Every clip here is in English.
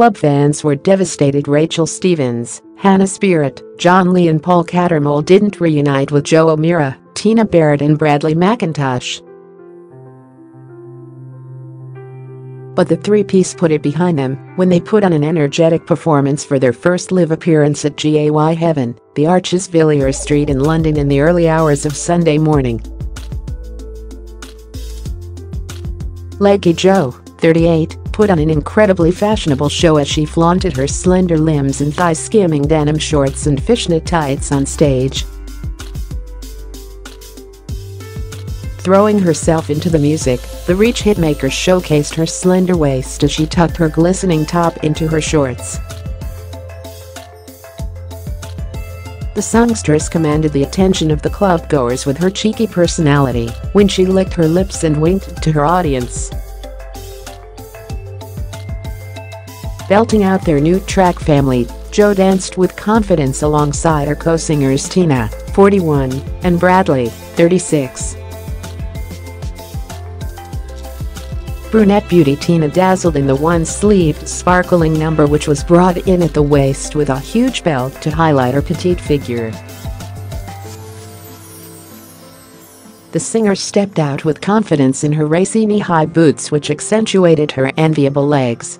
club fans were devastated Rachel Stevens, Hannah Spearritt, Jon Lee and Paul Cattermole didn't reunite with Jo O'Meara, Tina Barrett and Bradley McIntosh. But the three-piece put it behind them when they put on an energetic performance for their first live appearance at GAY Heaven, the Arches Villiers Street in London in the early hours of Sunday morning. Leggy Jo, 38, put on an incredibly fashionable show as she flaunted her slender limbs in thigh-skimming denim shorts and fishnet tights on stage. Throwing herself into the music, the Reach hitmaker showcased her slender waist as she tucked her glistening top into her shorts. The songstress commanded the attention of the clubgoers with her cheeky personality when she licked her lips and winked to her audience. Belting out their new track Family, Jo danced with confidence alongside her co-singers Tina, 41, and Bradley, 36. Brunette beauty Tina dazzled in the one-sleeved sparkling number which was brought in at the waist with a huge belt to highlight her petite figure. The singer stepped out with confidence in her racy knee-high boots which accentuated her enviable legs.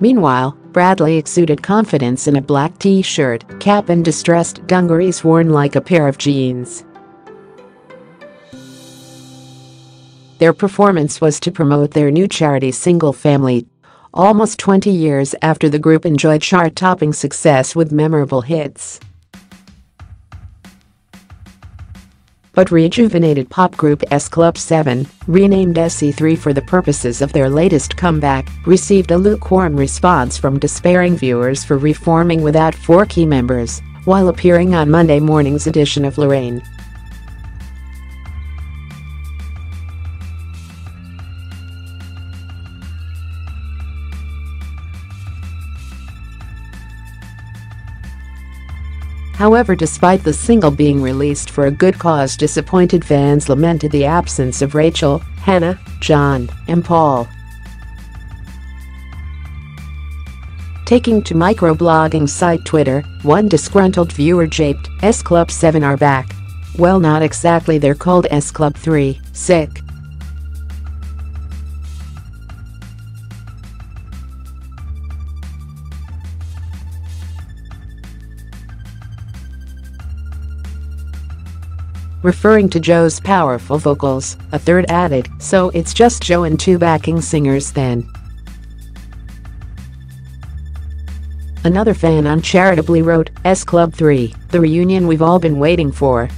Meanwhile, Bradley exuded confidence in a black t-shirt, cap and distressed dungarees worn like a pair of jeans. Their performance was to promote their new charity Single Family. Almost 20 years after the group enjoyed chart-topping success with memorable hits. But rejuvenated pop group S Club 7, renamed SC3 for the purposes of their latest comeback, received a lukewarm response from despairing viewers for reforming without four key members while appearing on Monday morning's edition of Lorraine. However despite the single being released for a good cause disappointed fans lamented the absence of Rachel, Hannah, Jon, and Paul. Taking to microblogging site Twitter, one disgruntled viewer japed, S Club 7 are back. Well not exactly they're called S Club 3, sick. Referring to Jo's powerful vocals, a third added, so it's just Jo and two backing singers then. Another fan uncharitably wrote, S Club 3, the reunion we've all been waiting for.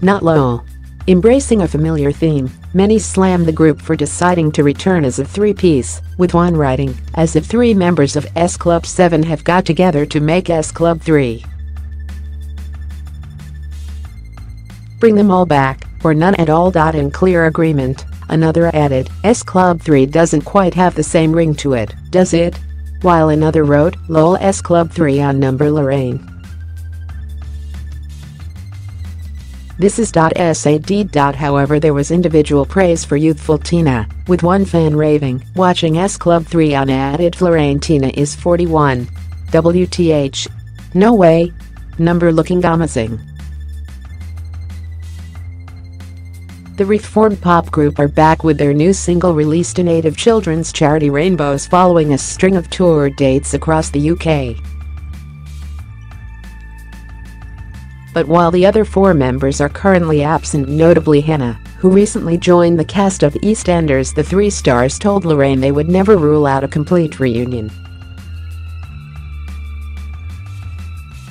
Not lol. Embracing a familiar theme, many slam the group for deciding to return as a three-piece, with one writing, as if three members of S Club 7 have got together to make S Club 3. Bring them all back, or none at all. In clear agreement, another added, S Club 3 doesn't quite have the same ring to it, does it? While another wrote, lol S Club 3 on number Lorraine. This is .sad. However there was individual praise for youthful Tina, with one fan raving, watching S Club 3 on added Lorraine Tina is 41. WTH. No way. Number looking amazing. The reformed pop group are back with their new single released to native children's charity Rainbows following a string of tour dates across the UK. But while the other four members are currently absent notably Hannah, who recently joined the cast of EastEnders the three stars told Lorraine they would never rule out a complete reunion.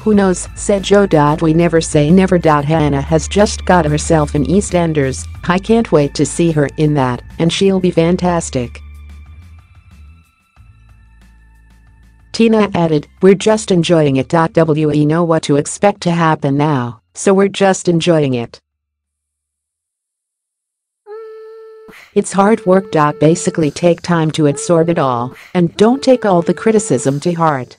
Who knows, said Jo. We never say never. Hannah has just got herself in EastEnders, I can't wait to see her in that, and she'll be fantastic. Tina added, we're just enjoying it. We know what to expect to happen now, so we're just enjoying it. It's hard work. Basically take time to absorb it all, and don't take all the criticism to heart.